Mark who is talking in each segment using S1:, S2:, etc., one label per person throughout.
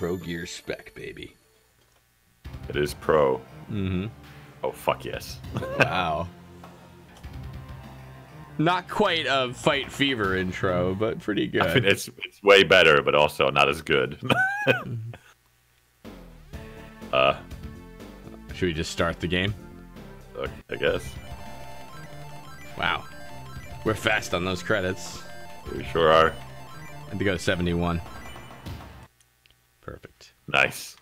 S1: pro gear spec, baby.
S2: It is pro.
S1: Mm-hmm.
S2: Oh fuck yes.
S1: Wow. Not quite a fight fever intro, but pretty good.
S2: I mean, it's it's way better, but also not as good. uh,
S1: Should we just start the game?
S2: I guess.
S1: Wow. We're fast on those credits.
S2: We sure are.
S1: Had to go to 71.
S2: Nice.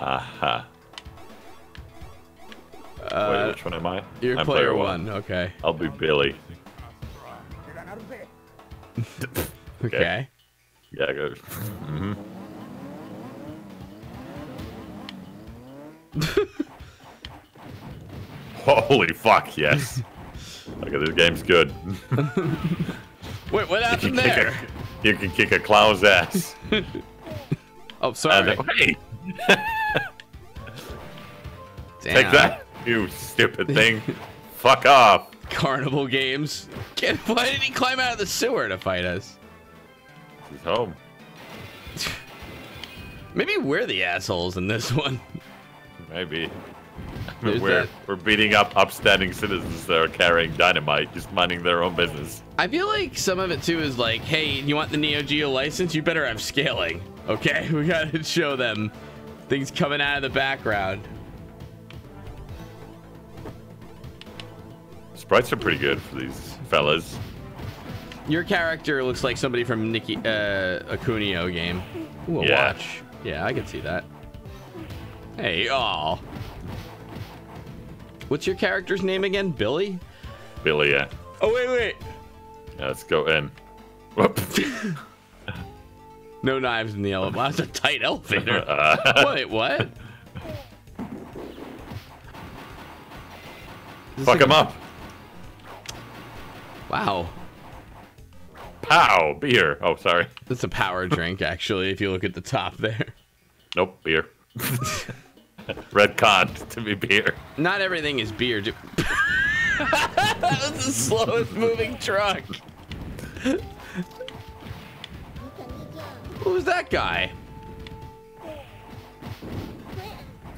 S2: Aha.
S1: Uh,
S2: Wait, which one am I?
S1: You're
S2: I'm
S1: player, one. Okay.
S2: I'll be Billy.
S1: Okay.
S2: Yeah, good. hmm Holy fuck, yes. This game's good.
S1: Wait, what happened
S2: kick
S1: there?
S2: A, you can kick a clown's ass.
S1: Oh, sorry.
S2: Hey, take that, you stupid thing. Fuck off.
S1: Carnival games. Get, why did he climb out of the sewer to fight us?
S2: He's home.
S1: Maybe we're the assholes in this one.
S2: Maybe. We're, we're beating up upstanding citizens that are carrying dynamite, just minding their own business.
S1: I feel like some of it too is like, hey, you want the Neo Geo license? You better have scaling. Okay, we gotta show them things coming out of the background.
S2: Sprites are pretty good for these fellas.
S1: Your character looks like somebody from Nikki uh, a Kunio game. Ooh, a
S2: Yeah.
S1: watch. Yeah, I can see that. Hey, oh. What's your character's name again? Billy?
S2: Billy, yeah.
S1: Oh wait, wait.
S2: Yeah, let's go in.
S1: No knives in the elevator. That's a tight elevator.
S2: Uh,
S1: wait, what?
S2: Fuck him up.
S1: Wow.
S2: Pow! Beer. Oh, sorry.
S1: That's a power drink, actually, if you look at the top there.
S2: Nope, beer. Red con to be beer.
S1: Not everything is beer. that was the slowest moving truck. Who's that guy?
S2: Is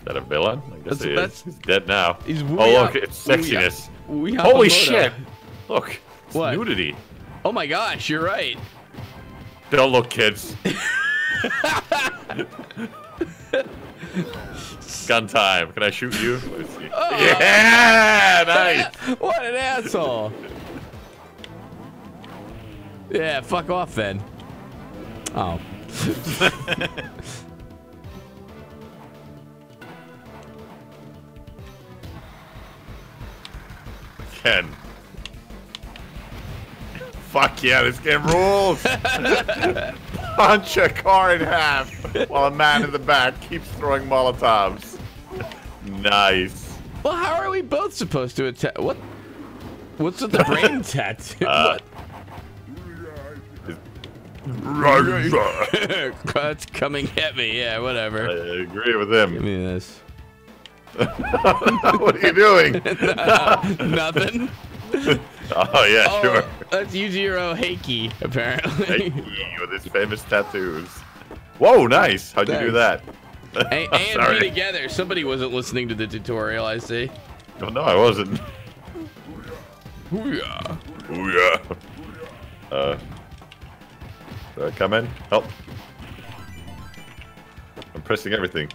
S2: that a villain? I guess
S1: That's-
S2: he
S1: that's-
S2: He's dead now.
S1: He's
S2: oh, look, it's sexiness.
S1: Wuya-
S2: Holy shit! Look, it's
S1: What?
S2: nudity.
S1: Oh my gosh, you're right.
S2: Don't look, kids. Gun time. Can I shoot you? Let me see.
S1: Oh.
S2: Yeah, nice.
S1: what an asshole. Yeah, fuck off then. Oh.
S2: Ken. Fuck yeah, this game rules. Punch a car in half while a man in the back keeps throwing Molotovs. Nice.
S1: Well, how are we both supposed to attack? What? What's with the brain tattoo?
S2: Uh.
S1: That's coming at me. Yeah, whatever.
S2: I agree with him.
S1: Give me this.
S2: what are you doing?
S1: Nothing.
S2: Oh yeah,
S1: Oh,
S2: sure.
S1: that's Yujiro Heiki, apparently.
S2: Hey, with his famous tattoos. Whoa, nice. How'd you do that?
S1: A, and B
S2: Sorry.
S1: together. Somebody wasn't listening to the tutorial, I see.
S2: Oh, no, I wasn't.
S1: Hoo-yah.
S2: Ooh, yeah. Uh, come in? Help. I'm pressing everything.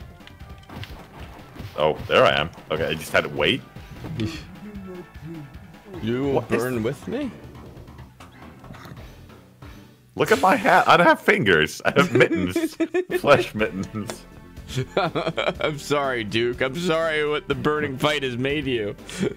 S2: Oh, there I am. Okay, I just had to wait.
S1: You will
S2: What
S1: burn with me?
S2: Look at my hat. I don't have fingers. I have mittens. Flesh mittens.
S1: I'm sorry, Duke. I'm sorry what the burning fight has made you.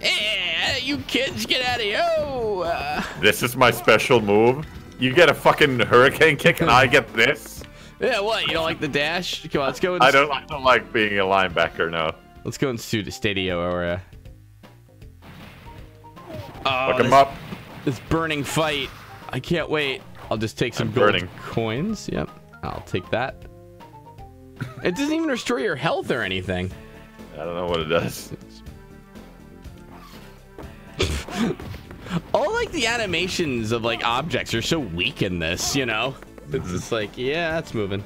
S1: Eh, you kids, get out of here! Oh, uh,
S2: This is my special move. You get a fucking hurricane kick and I get this?
S1: yeah, what? You don't like the dash? Come on, let's go. And,
S2: I don't I don't like being a linebacker, no.
S1: Let's go and sue the Stadio area. Oh,
S2: Look him up.
S1: this burning fight. I can't wait. I'll just take some gold
S2: burning.
S1: coins. Yep, I'll take that. It doesn't even restore your health or anything.
S2: I don't know what it does.
S1: All like the animations of like objects are so weak in this, you know? It's just like, yeah, it's moving.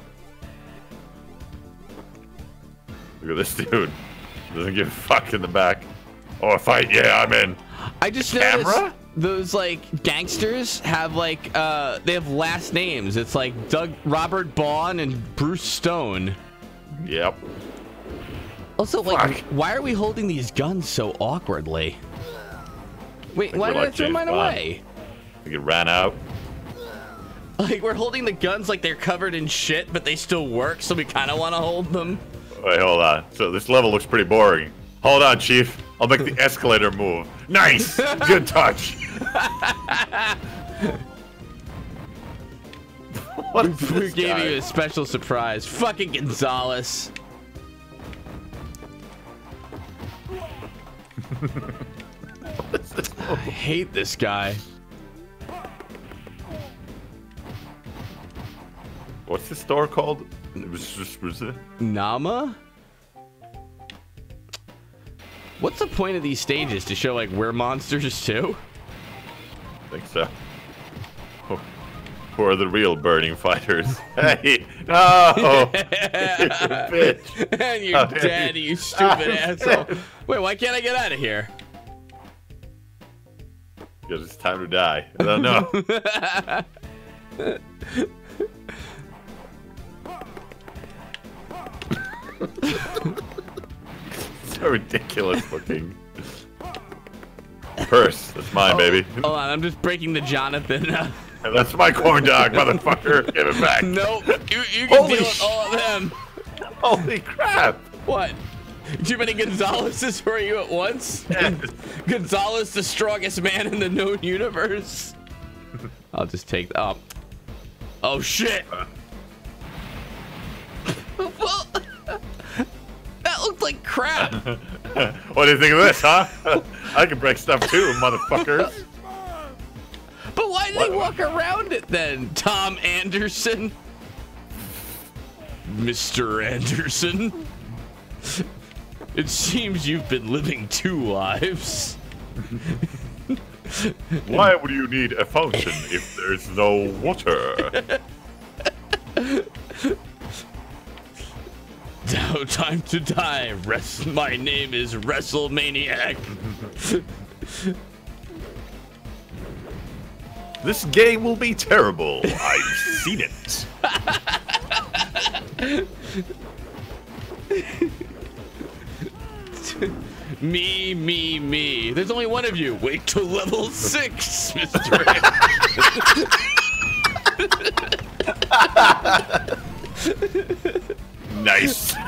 S2: Look at this dude. Doesn't give a fuck in the back. Oh, a fight? Yeah, I'm in.
S1: I just
S2: Camera?
S1: noticed those like gangsters have like uh they have last names. It's like Doug Robert Bond and Bruce Stone.
S2: Yep.
S1: Also, like,
S2: Fuck.
S1: why are we holding these guns so awkwardly? Wait, why did I throw
S2: James
S1: mine
S2: Bond.
S1: away?
S2: I think it ran out.
S1: Like, we're holding the guns like they're covered in shit, but they still work, so we kind of want to hold them.
S2: Wait, hold on. So this level looks pretty boring. Hold on, Chief. I'll make the escalator move. Nice. Good touch. what is
S1: We
S2: this
S1: gave
S2: guy?
S1: you a special surprise. Fucking Gonzalez. I hate this guy.
S2: What's the store called? It was just was it?
S1: Nama? What's the point of these stages? To show, like, we're monsters too?
S2: I think so. Who- Who are the real burning fighters? hey, no, you bitch.
S1: and you're
S2: Oh,
S1: dead,
S2: dude.
S1: you stupid
S2: I'm
S1: oh,
S2: asshole.
S1: Wait, why can't I get out of here?
S2: Because it's time to die. I don't know. Ridiculous looking. Purse, that's mine, baby.
S1: Hold on, I'm just breaking the Jonathan.
S2: That's my corn dog, motherfucker. Give it back.
S1: nope, you, you can
S2: Holy
S1: deal with all of them.
S2: Holy crap.
S1: What? Too many Gonzalez's for you at once? Gonzalez, the strongest man in the known universe. I'll just take that. Oh. oh shit! Uh. well, that looked like crap.
S2: what do you think of this, huh? I can break stuff too, motherfuckers.
S1: But why did
S2: What?
S1: they walk around it then, Tom Anderson? Mr. Anderson? It seems you've been living two lives.
S2: Why would you need a fountain if there's no water?
S1: Now time to die. Rest my name is WrestleManiac.
S2: This game will be terrible. I've seen it.
S1: Me, me, me. There's only one of you. Wait till level six, Mr. Anderson.
S2: Nice.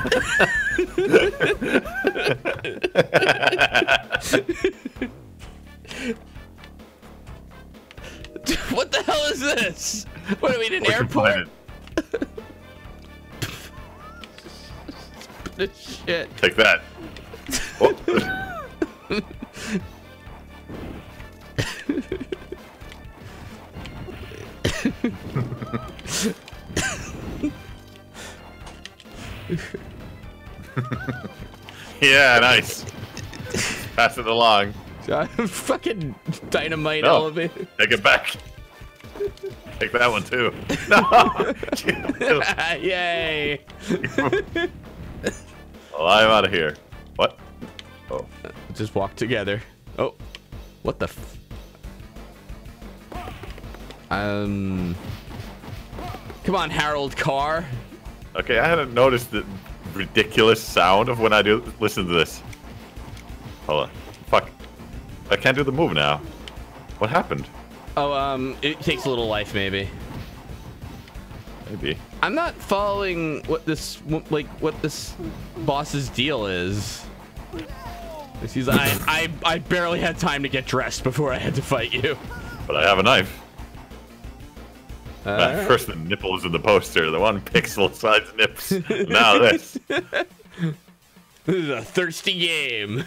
S1: what the hell is this? What are we in an
S2: What's
S1: airport?
S2: planet?
S1: Shit.
S2: Take that. Oh. yeah, nice. Pass it along.
S1: Fucking dynamite
S2: No.
S1: elevator.
S2: Take it back. Take that one too. No.
S1: Yay.
S2: well, I'm out of here. What? Oh.
S1: Just walk together. Oh, what the? F um. Come on, Harold Carr.
S2: Okay, I hadn't noticed the ridiculous sound of when I do listen to this. Hold on. Fuck. I can't do the move now. What happened?
S1: Oh, um, it takes a little life, maybe.
S2: Maybe.
S1: I'm not following what this like what this boss's deal is. He's I, I I barely had time to get dressed before I had to fight you.
S2: But I have a knife.
S1: Uh,
S2: At first the nipple is in the poster, the one pixel size nips. now this.
S1: this is a thirsty game.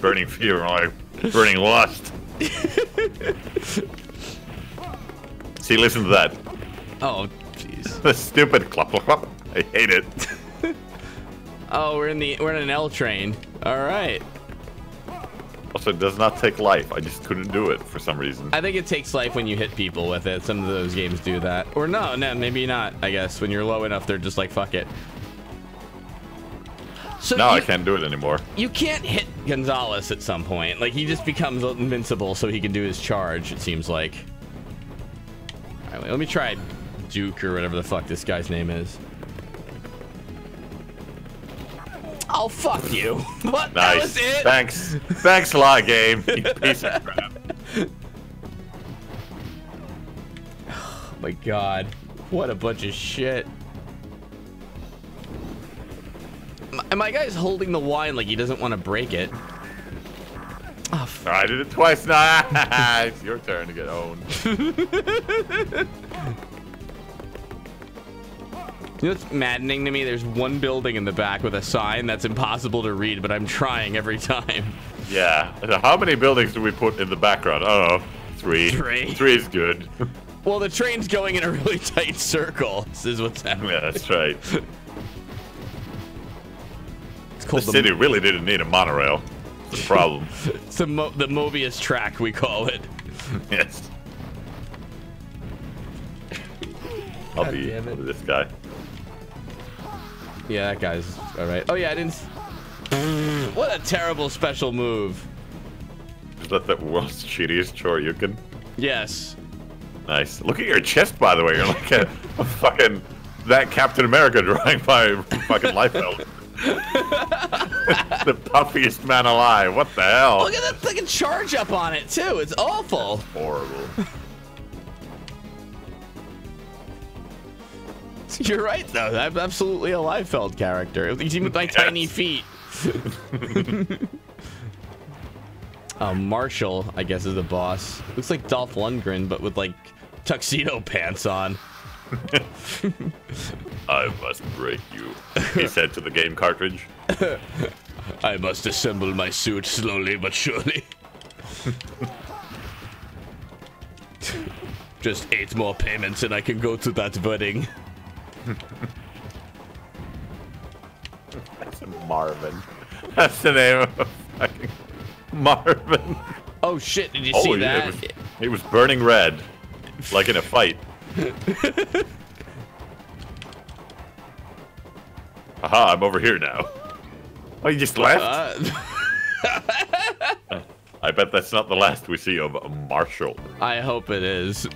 S2: Burning fear, like burning lust. See, listen to that.
S1: Oh, jeez.
S2: The stupid clop clop clop. I hate it.
S1: Oh, we're in the we're in an L train. All right.
S2: Also, it does not take life. I just couldn't do it for some reason.
S1: I think it takes life when you hit people with it. Some of those games do that. Or no, no, maybe not. I guess when you're low enough, they're just like fuck it. So
S2: No, I can't do it anymore.
S1: You can't hit Gonzalez at some point. Like he just becomes invincible, so he can do his charge. It seems like. All right, wait, let me try Duke or whatever the fuck this guy's name is. Oh fuck you! What? That
S2: Nice.
S1: was it?
S2: Thanks. Thanks a lot, game. You piece of crap.
S1: Oh my god. What a bunch of shit. My- my guy's holding the wine like he doesn't want to break it. Oh, f-
S2: I did it twice now. it's your turn to get owned.
S1: you know what's maddening to me? There's one building in the back with a sign that's impossible to read, but I'm trying every time.
S2: Yeah. How many buildings do we put in the background? I don't know. Three.
S1: Three.
S2: Three is good.
S1: Well, the train's going in a really tight circle. This is what's happening.
S2: yeah, that's right.
S1: It's
S2: The
S1: called the,
S2: city really didn't need a monorail. It's a problem.
S1: it's the, Mo- the Mobius track, we call it.
S2: yes. I'll
S1: God
S2: be
S1: damn it.
S2: with this guy.
S1: Yeah, that guy's all right. Oh yeah, I didn't. What a terrible special move.
S2: Is that the world's shittiest Shoryuken?
S1: Yes.
S2: Nice. Look at your chest, by the way. You're like a, a fucking that Captain America drawing by fucking Liefeld. the puffiest man alive. What the hell?
S1: Look at that fucking charge up on it too. It's awful.
S2: Horrible.
S1: You're right though. I'm absolutely a Liefeld character. Even with my tiny feet. uh, Marshall, I guess, is the boss. Looks like Dolph Lundgren, but with like tuxedo pants on.
S2: I must break you. He said to the game cartridge.
S1: I must assemble my suit slowly but surely. Just eight more payments and I can go to that wedding.
S2: That's a Marvin. That's the name of fucking Marvin.
S1: Oh shit, did you see
S2: Oh, yeah,
S1: that?
S2: it was, it was burning red, like in a fight. Aha, I'm over here now. Oh, you just left?
S1: Uh,
S2: I bet that's not the last we see of Marshall.
S1: I hope it is.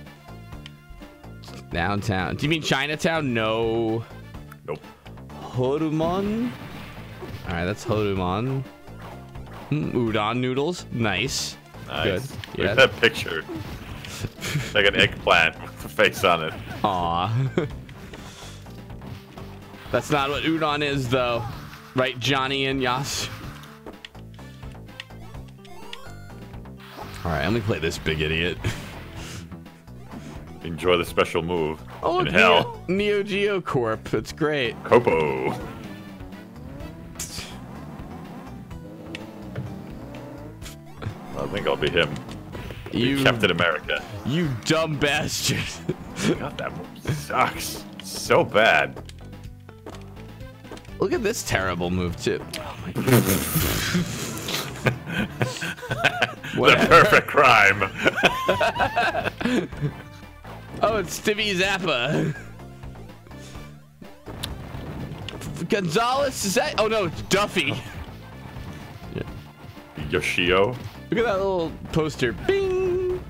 S1: Downtown. Do you mean Chinatown? No.
S2: Nope.
S1: Horumon? Alright, that's Horumon. Mm, udon noodles. Nice.
S2: Nice.
S1: Good.
S2: Look
S1: Yeah.
S2: at that picture. Like an eggplant with a face on it.
S1: Aw. That's not what udon is, though. Right, Johnny and Yas? Alright, let me play this big idiot.
S2: Enjoy the special move.
S1: Oh, look,
S2: hell.
S1: Neo, Neo Geo Corp. That's great.
S2: Copo. I think I'll be him. Be
S1: You,
S2: Captain America.
S1: you dumb bastard.
S2: God, that move sucks. So bad.
S1: Look at this terrible move, too. Oh my god.
S2: The perfect crime.
S1: Oh, it's Stevie Zappa. Gonzalez, is that? Oh no, it's Duffy.
S2: Yoshio.
S1: Look at that little poster. Bing.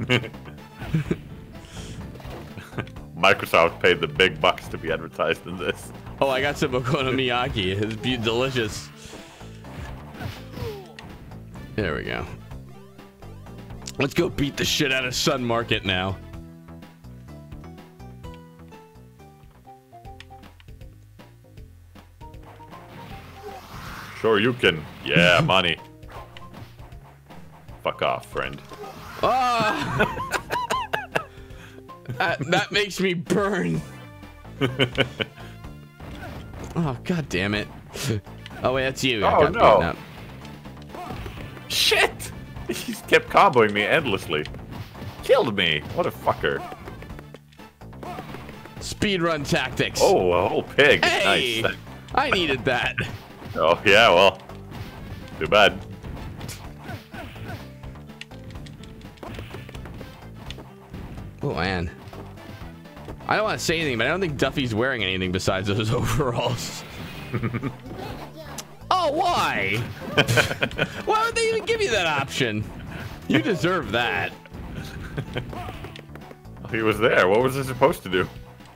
S2: Microsoft paid the big bucks to be advertised in this.
S1: Oh, I got some okonomiyaki. It's be delicious. There we go. Let's go beat the shit out of Sun Market now.
S2: Sure, you can. Yeah, money. Fuck off, friend.
S1: Ah! that, that makes me burn. oh, god damn it. Oh, wait, that's you.
S2: Oh, no. Shit! He's kept comboing me endlessly. Killed me. What a fucker.
S1: Speedrun tactics.
S2: Oh, a whole pig.
S1: hey,
S2: Nice.
S1: I needed that.
S2: Oh, yeah, well. Too bad.
S1: Oh man. I don't want to say anything, but I don't think Duffy's wearing anything besides those overalls. oh, why? why would they even give you that option? You deserve that.
S2: He was there. What was he supposed to do?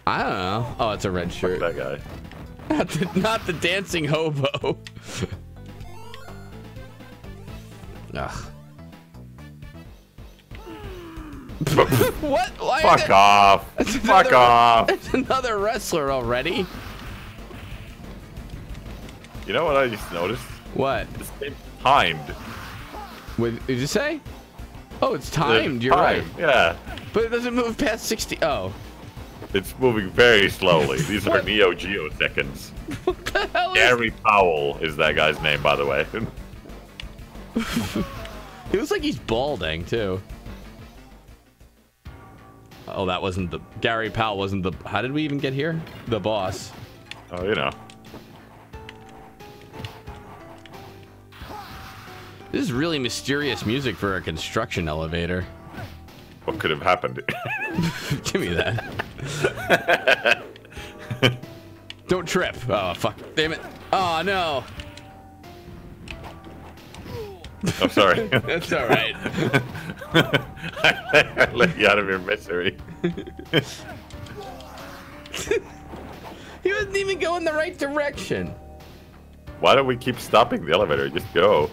S1: I don't know. Oh, it's a red shirt.
S2: That guy.
S1: Not the, not the dancing hobo. Ugh. what? Why
S2: Fuck off.
S1: It's
S2: Fuck
S1: another-
S2: off.
S1: It's another wrestler already.
S2: You know what I just noticed?
S1: What?
S2: It's timed.
S1: What did you say? Oh, it's timed. You're right.
S2: Yeah.
S1: But it doesn't move past 60. Oh.
S2: It's moving very slowly. These are Neo Geo seconds.
S1: What the hell is
S2: Gary Powell is that guy's name, by the way.
S1: He looks like he's balding, too. Oh, that wasn't the... Gary Powell wasn't the... How did we even get here? The boss.
S2: oh, you know.
S1: This is really mysterious music for a construction elevator.
S2: What could have happened?
S1: Give me that. Don't trip. Oh, fuck. Damn it. Oh, no.
S2: I'm sorry.
S1: That's all right.
S2: I let you out of your misery.
S1: He wasn't even going the right direction.
S2: Why don't we keep stopping the elevator? Just go.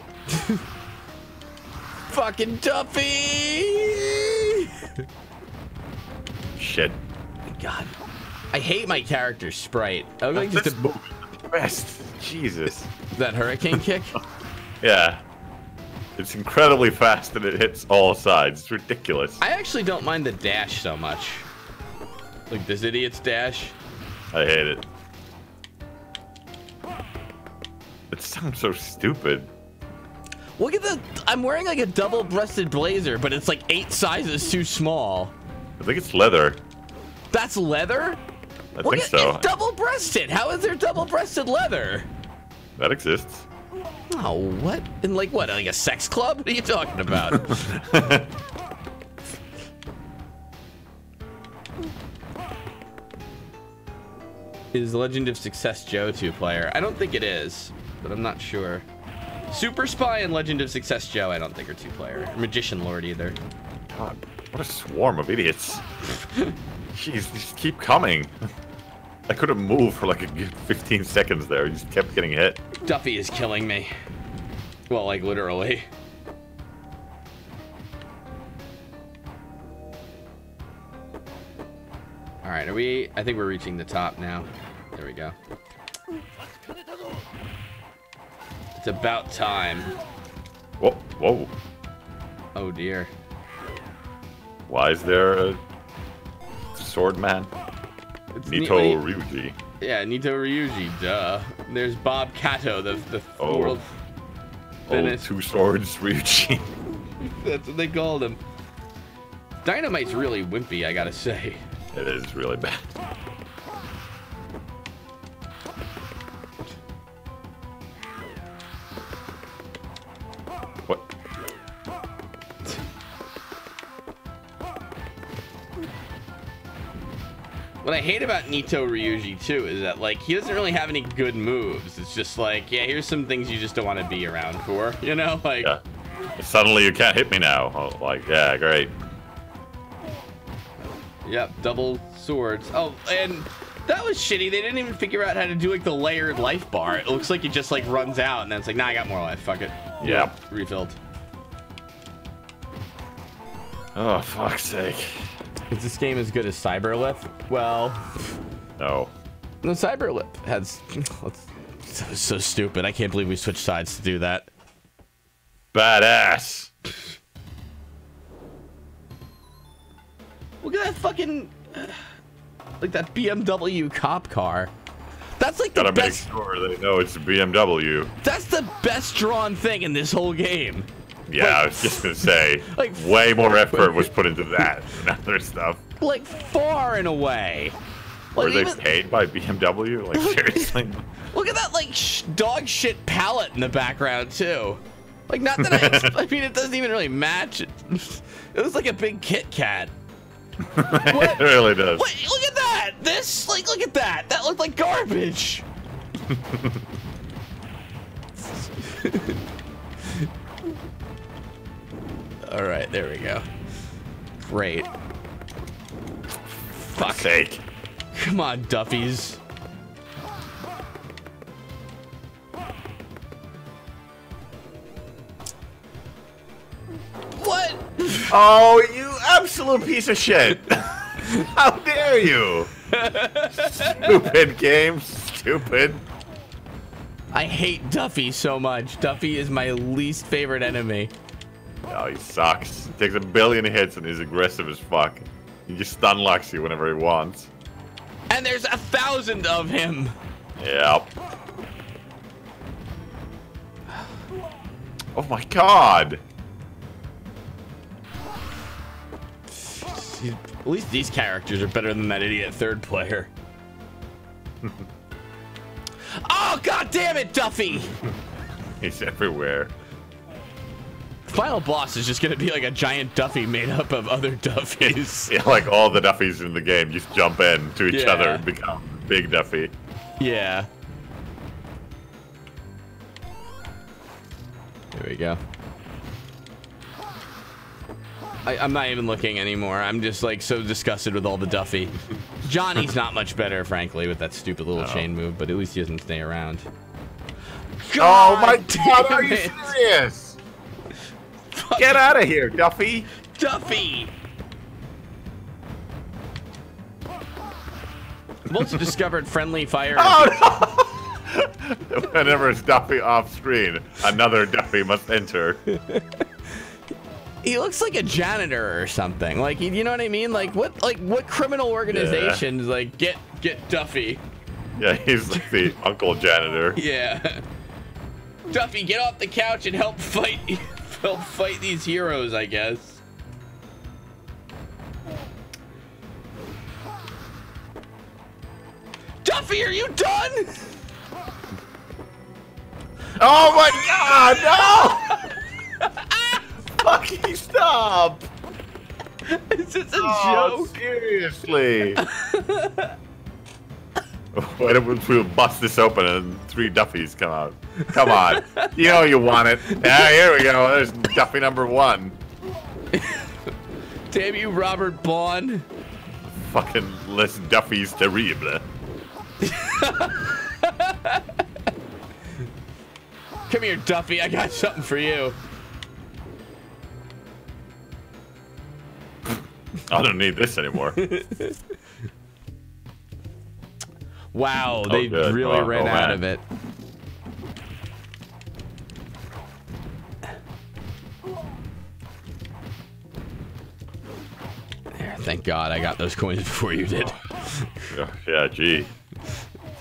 S1: Fucking Duffy!
S2: Shit.
S1: God. I hate my character sprite. I would like just a,
S2: best. Jesus.
S1: that hurricane kick.
S2: Yeah. It's incredibly fast and it hits all sides. It's ridiculous.
S1: I actually don't mind the dash so much. Like this idiot's dash.
S2: I hate it. It sounds so stupid.
S1: Look at the. I'm wearing like a double-breasted blazer, but it's like eight sizes too small.
S2: I think it's leather.
S1: That's leather.
S2: I
S1: Look
S2: think so.
S1: it's double-breasted. How is there double-breasted leather?
S2: That exists.
S1: Oh, what? In like what? Like a sex club? What are you talking about? is Legend of Success Joe two player? I don't think it is, but I'm not sure. Super Spy and Legend of Success Joe, I don't think are two player. Magician Lord either.
S2: God, what a swarm of idiots. Jeez, just keep coming. I could have moved for like a good 15 seconds there. He just kept getting hit.
S1: Duffy is killing me. Well, like literally. All right, are we? I think we're reaching the top now. There we go. It's about time.
S2: Whoa, whoa.
S1: Oh dear.
S2: Why is there a sword man?
S1: It's
S2: Nito
S1: Ni-
S2: Ryuji.
S1: Yeah, Nito Ryuji. Duh. There's Bob Kato, the the
S2: Oh.
S1: world.
S2: Oh, two swords Ryuji.
S1: That's what they called him. Dynamite's really wimpy, I gotta say.
S2: it is really bad.
S1: Hate about Nito Ryuji too is that like he doesn't really have any good moves. It's just like, yeah, here's some things you just don't want to be around for, you know? Like
S2: Yeah. Suddenly you can't hit me now. Oh, like, yeah, great.
S1: Yep, double swords. Oh, and that was shitty. They didn't even figure out how to do like the layered life bar. It looks like it just like runs out and then it's like, nah, I got more life. Fuck it.
S2: Yeah.
S1: Refilled.
S2: Oh, fuck's sake.
S1: Is this game as good as Cyberlip? Well,
S2: No.
S1: no, Cyberlip has. Let's, so, so stupid. I can't believe we switched sides to do that.
S2: Badass.
S1: Look at that fucking. Uh, like that BMW cop car. That's like the best.
S2: Gotta make sure they know it's a BMW.
S1: That's the best drawn thing in this whole game.
S2: Yeah, I was just gonna say,
S1: like-
S2: way more effort was put into that than other stuff.
S1: Like far and away.
S2: Were they
S1: even-
S2: paid by BMW? Like seriously?
S1: Look at that like sh- dog shit palette in the background too. Like not that I, I mean it doesn't even really match. It, it was like a big Kit Kat.
S2: it really does.
S1: Wait, look at that! This like look at that. That looked like garbage. All right, there we go. Great.
S2: Fuck's sake.
S1: Come on, Duffies. What?
S2: Oh, you absolute piece of shit! How dare you? Stupid game, stupid.
S1: I hate Duffy so much. Duffy is my least favorite enemy.
S2: Oh, he sucks. He takes a billion hits and he's aggressive as fuck. He just stun locks you whenever he wants.
S1: And there's a thousand of him.
S2: Yep. Oh my god!
S1: At least these characters are better than that idiot third player. oh god damn it, Duffy!
S2: He's everywhere.
S1: Final boss is just gonna be like a giant Duffy made up of other Duffies.
S2: Yeah, like all the Duffies in the game just jump in to each
S1: Yeah.
S2: other and become Big Duffy.
S1: yeah. There we go. I, I'm not even looking anymore. I'm just like so disgusted with all the Duffy. Johnny's not much better, frankly, with that stupid little
S2: No.
S1: chain move, but at least he doesn't stay around.
S2: oh my
S1: damn
S2: god, are you serious? Get out of here, Duffy!
S1: Duffy! I've also discovered friendly fire.
S2: Oh no! Whenever it's Duffy off screen, another Duffy must enter.
S1: He looks like a janitor or something. Like, you know what I mean? Like, what, like, what criminal organization is like get get Duffy?
S2: Yeah, he's like the uncle janitor.
S1: Yeah. Duffy, get off the couch and help fight help fight these heroes, I guess. Duffy, are you done?
S2: Oh my god, no! Fucking stop!
S1: Is this a
S2: Oh,
S1: joke?
S2: seriously. Wait, we'll we'll bust this open and three Duffies come out. Come on. You know you want it. Yeah, here we go. There's Duffy number one.
S1: Damn you, Robert Bond.
S2: Fucking Les Duffy's terrible.
S1: Come here, Duffy. I got something for you.
S2: I don't need this anymore.
S1: Wow, they
S2: good.
S1: really
S2: Oh,
S1: ran
S2: oh,
S1: out of it. There, thank God I got those coins before you did.
S2: yeah, gee.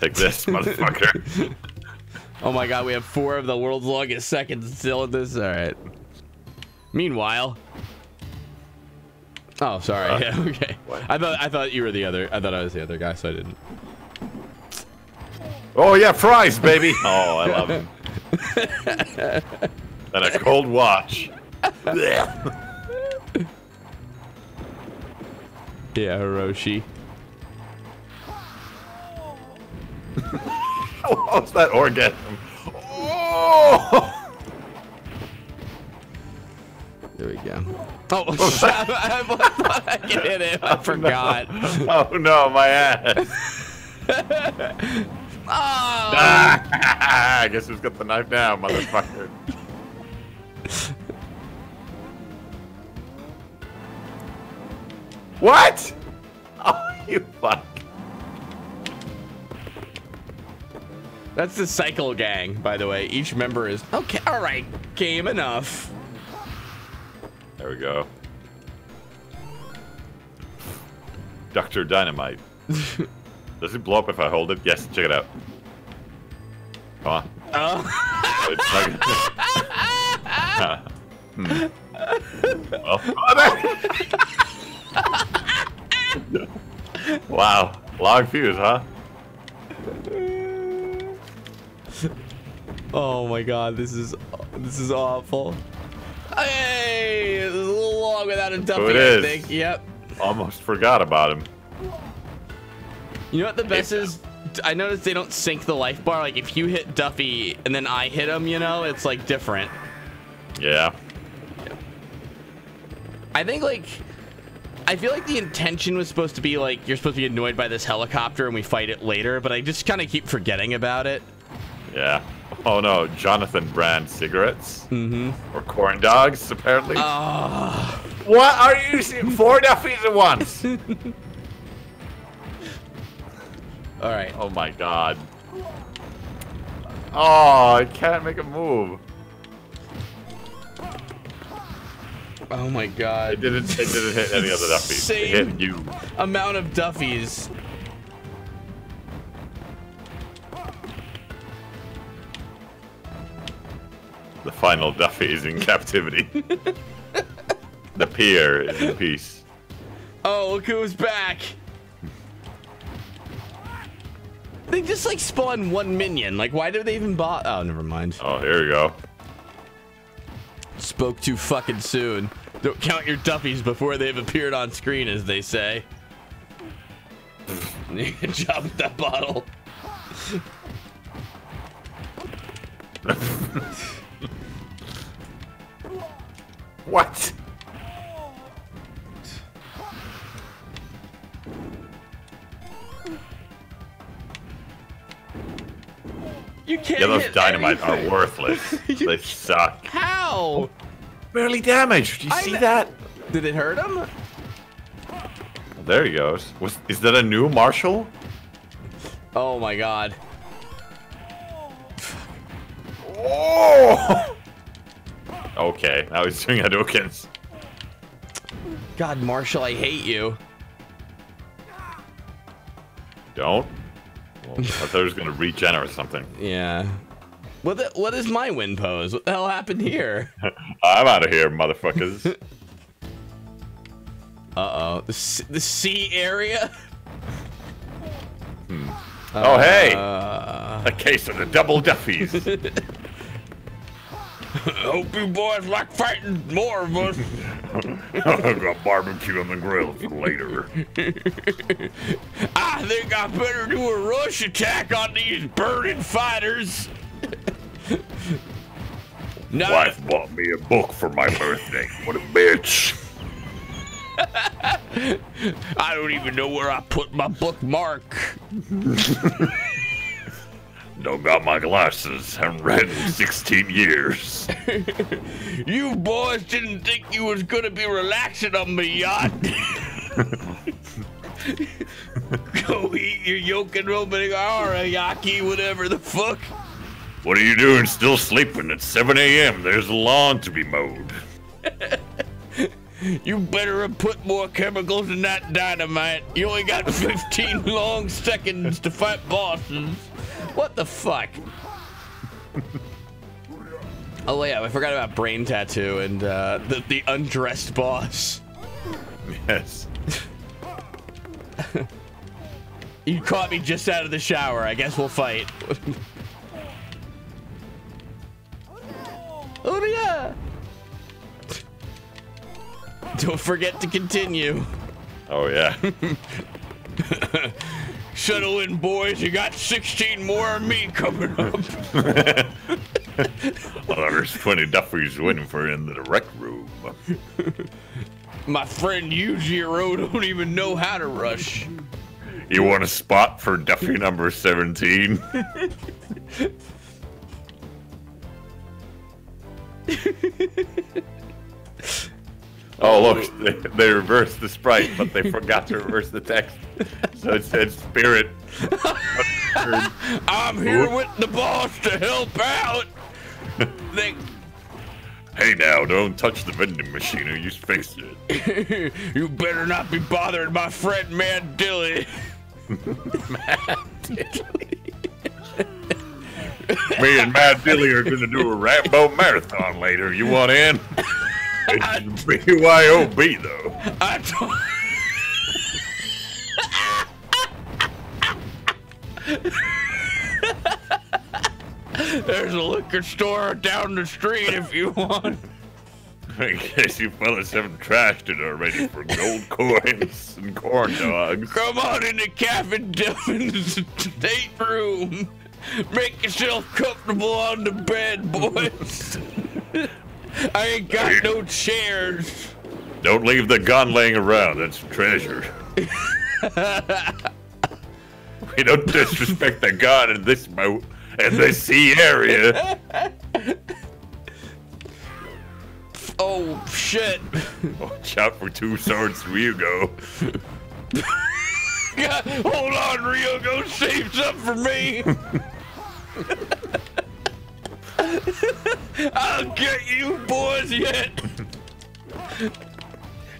S2: Take this, motherfucker.
S1: Oh my God, we have four of the world's longest seconds still in this. All right. Meanwhile. Oh, sorry.
S2: Uh,
S1: yeah, okay.
S2: what?
S1: I thought I thought you were the other. I thought I was the other guy, so I didn't.
S2: Oh yeah, fries, baby. Oh, I love them. and a cold watch. Blech.
S1: Yeah, Hiroshi.
S2: what was that orgasm? Oh!
S1: There we go. Oh, shit, I, I, thought I could hit him. I forgot.
S2: Oh no, my ass.
S1: Oh,
S2: Ah, I guess who's got the knife now, motherfucker? what? Oh, you fuck.
S1: that's the cycle gang, by the way. Each member is okay. All right, game enough.
S2: There we go. Dr. Dynamite. Does it blow up if I hold it? Yes, check it out. Come on.
S1: Oh,
S2: It's not gonna- Hmm. Well, oh, wow. Long fuse, huh?
S1: Oh my god, this is this is awful. Hey, this is a little long without a Duffy,
S2: it
S1: I think. Yep.
S2: Almost forgot about him.
S1: You know what the best is? I noticed they don't sync the life bar. Like if you hit Duffy and then I hit him, you know, it's like different.
S2: Yeah.
S1: I think like I feel like the intention was supposed to be like you're supposed to be annoyed by this helicopter and we fight it later, but I just kind of keep forgetting about it.
S2: Yeah. Oh no, Jonathan Brand cigarettes?
S1: Mm-hmm.
S2: Or corn dogs, apparently.
S1: Ah.
S2: what are you using? Four Duffys at once?
S1: all right.
S2: oh my god. Oh, I can't make a move.
S1: Oh my god.
S2: It didn't, it didn't hit any other Duffys. It
S1: Same.
S2: hit you.
S1: Amount of Duffys.
S2: The final Duffy is in captivity. the pier is in peace.
S1: Oh, look who's back. They just like spawn one minion. Like, why do they even bot? Oh, never mind.
S2: Oh, here we go.
S1: Spoke too fucking soon. Don't count your duffies before they've appeared on screen, as they say. Good job with that bottle.
S2: What? Yeah, those
S1: hit
S2: dynamite
S1: anything.
S2: are worthless. they suck.
S1: How?
S2: Barely damaged. Do you
S1: I
S2: see that?
S1: Did it hurt him?
S2: There he goes. Was is that a new Marshall?
S1: Oh my god.
S2: Oh! okay, now he's doing Hadoukens.
S1: God, Marshall, I hate you.
S2: Don't. Well, I thought he was gonna regen or something.
S1: Yeah. What the, what is my win pose? What the hell happened here?
S2: I'm out of here, motherfuckers.
S1: Uh-oh. The, C- the C area?
S2: oh hey,
S1: Uh,
S2: a case of the double Duffies.
S1: hope you boys like fighting more of us.
S2: I've got barbecue on the grill for later.
S1: I think I better do a rush attack on these burning fighters. no,
S2: Wife bought me a book for my birthday. What a bitch.
S1: I don't even know where I put my bookmark.
S2: Don't got my glasses. Haven't read in 16 years.
S1: You boys didn't think you was gonna be relaxing on my yacht. Go eat your yolk and romaine yaki, whatever the fuck.
S2: What are you doing still sleeping? It's 7 a.m. There's a lawn to be mowed.
S1: You better have put more chemicals in that dynamite. You only got 15 long seconds to fight bosses. What the fuck? oh yeah, I forgot about Brain Tattoo and uh, the, the undressed boss.
S2: Yes.
S1: You caught me just out of the shower. I guess we'll fight. oh yeah! Don't forget to continue.
S2: Oh, yeah.
S1: Shuttle in, boys. You got 16 more of me coming up.
S2: well, there's 20 Duffys waiting for you in the rec room.
S1: My friend Yujiro don't even know how to rush.
S2: You want a spot for Duffy number 17? Oh, look, they, they reversed the sprite, but they forgot to reverse the text. So it said spirit.
S1: I'm here with the boss to help out. They,
S2: hey now, don't touch the vending machine or you face it.
S1: you better not be bothering my friend Mad Dilly. Mad Dilly.
S2: Me and Mad Dilly are gonna do a Rambo marathon later. You want in? It's BYOB though.
S1: I There's a liquor store down the street if you want.
S2: I guess you fellas haven't trashed it already for gold coins and corn dogs.
S1: Come on in the cabin, Dylan's stateroom. Make yourself comfortable on the bed, boys. I ain't got no chairs.
S2: Don't leave the gun laying around. That's treasure. we don't disrespect the gun in this boat in this sea area.
S1: Oh shit!
S2: Watch out for two swords, Ryugo.
S1: God, hold on, Rio. Go save some for me. I'll get you boys yet.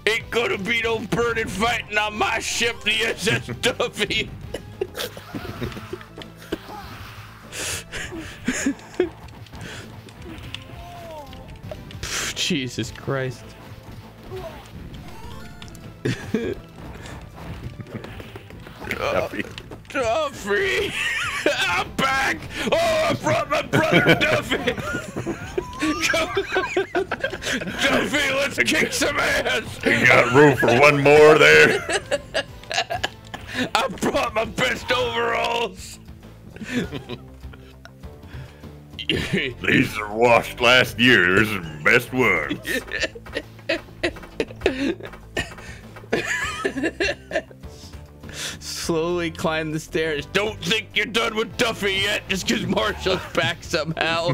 S1: Ain't gonna be no burning fighting on my ship, the SS Duffy. Jesus Christ.
S2: Duffy.
S1: Duffy! I'm back! Oh, I brought my brother Duffy! Duffy, let's kick some ass!
S2: You got room for one more there?
S1: I brought my best overalls!
S2: These are washed last year. These are the best ones.
S1: Slowly climb the stairs. Don't think you're done with Duffy yet just because Marshall's back somehow.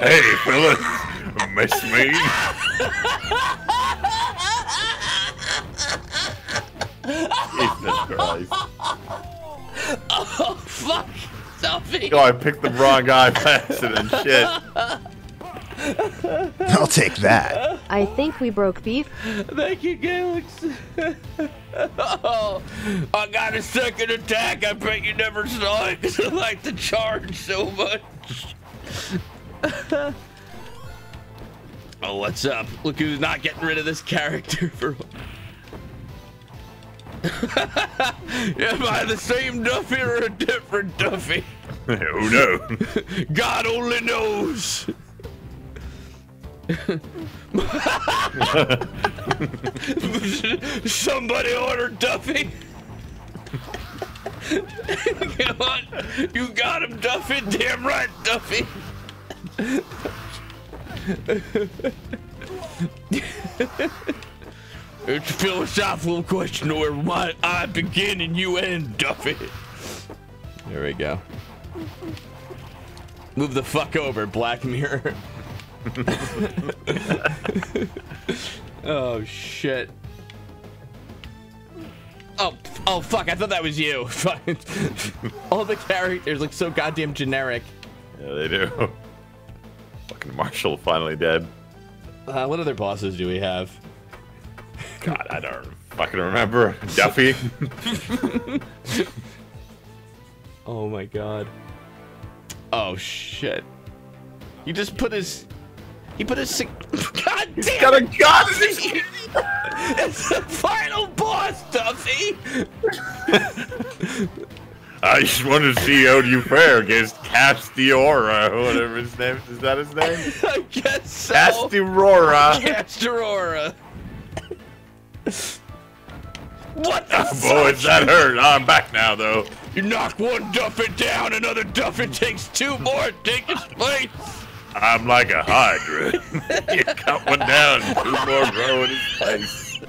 S2: Hey, fellas. Miss me? Jesus Christ.
S1: Oh, fuck! Duffy!
S2: Oh, I picked the wrong guy by accident. Shit.
S3: I'll take that.
S4: I think we broke beef.
S1: Thank you, Galax. oh, I got a second attack. I bet you never saw it because I like to charge so much. oh, what's up? Look who's not getting rid of this character for. Am I the same Duffy or a different Duffy?
S2: Who no.
S1: God only knows. Somebody order Duffy. Come on, you got him, Duffy. Damn right, Duffy. it's a philosophical question where my I begin and you end, Duffy. There we go. Move the fuck over, Black Mirror. oh shit. Oh, oh fuck! I thought that was you. All the characters look so goddamn generic.
S2: Yeah, they do. Fucking Marshall finally dead.
S1: Uh, what other bosses do we have?
S2: God, I don't fucking remember. Duffy.
S1: Oh my god. Oh shit. He just put his. He put his. sig- God damn
S2: got a
S1: it,
S2: gun!
S1: It's the final boss, Duffy!
S2: I just wanted to see how you fare against Castiora, whatever his name is. Is that his name?
S1: I guess so.
S2: Castirora.
S1: Castorora. what the oh,
S2: Boy,
S1: fuck?
S2: that hurt. Ah, I'm back now, though.
S1: You knock one Duffy down, another Duffy takes two more, take his place.
S2: I'm like a Hydra. you cut one down, two more grow in his place.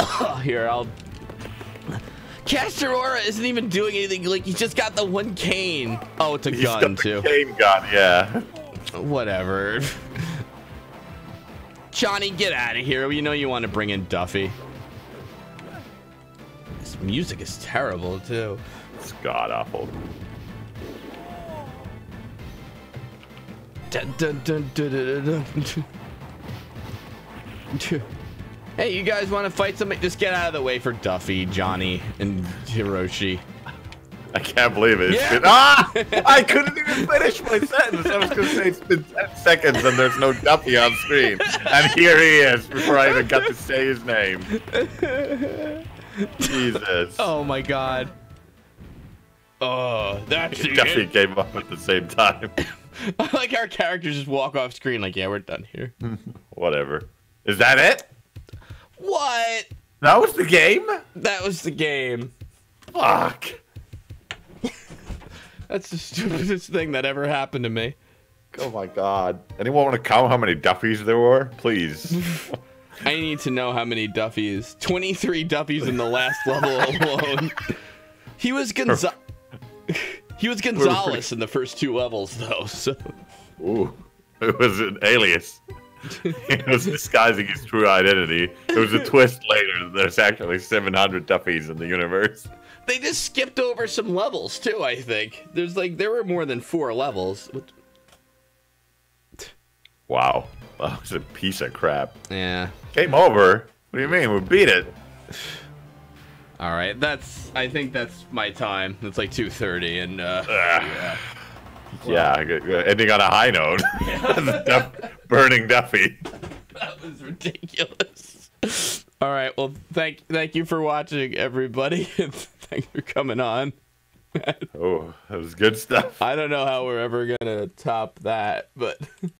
S1: Oh, here, I'll. Castorora isn't even doing anything. Like he's just got the one cane. Oh, it's a
S2: He's
S1: gun too.
S2: cane gun, yeah.
S1: Whatever. Johnny, get out of here. You know you want to bring in Duffy. This music is terrible too.
S2: It's god awful.
S1: Hey, you guys want to fight somebody? Just get out of the way for Duffy, Johnny, and Hiroshi.
S2: I can't believe it.
S1: Yeah.
S2: been- ah! I couldn't even finish my sentence. I was going to say it's been 10 seconds and there's no Duffy on screen. And here he is before I even got to say his name. Jesus.
S1: Oh my god. Oh, that's
S2: Duffy came up at the same time.
S1: I like our characters just walk off screen like, yeah, we're done here.
S2: Whatever. Is that it?
S1: what?
S2: That was the game?
S1: That was the game.
S2: Fuck.
S1: That's the stupidest thing that ever happened to me.
S2: Oh my god. Anyone want to count how many Duffys there were? Please.
S1: I need to know how many Duffys. 23 Duffys in the last level alone. He was Gonza- He was Gonzalez in the first two levels though, so
S2: Ooh. It was an alias. he was disguising his true identity. It was a twist later that there's actually 700 Duffys in the universe.
S1: they just skipped over some levels too, I think. There's like there were more than 4 levels.
S2: Wow. That was a piece of crap.
S1: Yeah.
S2: Game over? What do you mean? We beat it.
S1: All right, that's I think that's my time. It's like 2:30 and uh.
S2: Yeah, g- ending on a high note. Duff- burning Duffy.
S1: That was ridiculous. All right. Well, thank thank you for watching, everybody. Thanks for coming on.
S2: Oh, that was good stuff.
S1: I don't know how we're ever gonna top that, but